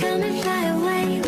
come and fly away.